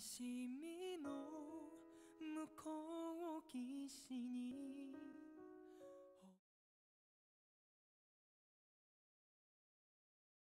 しみの向こう岸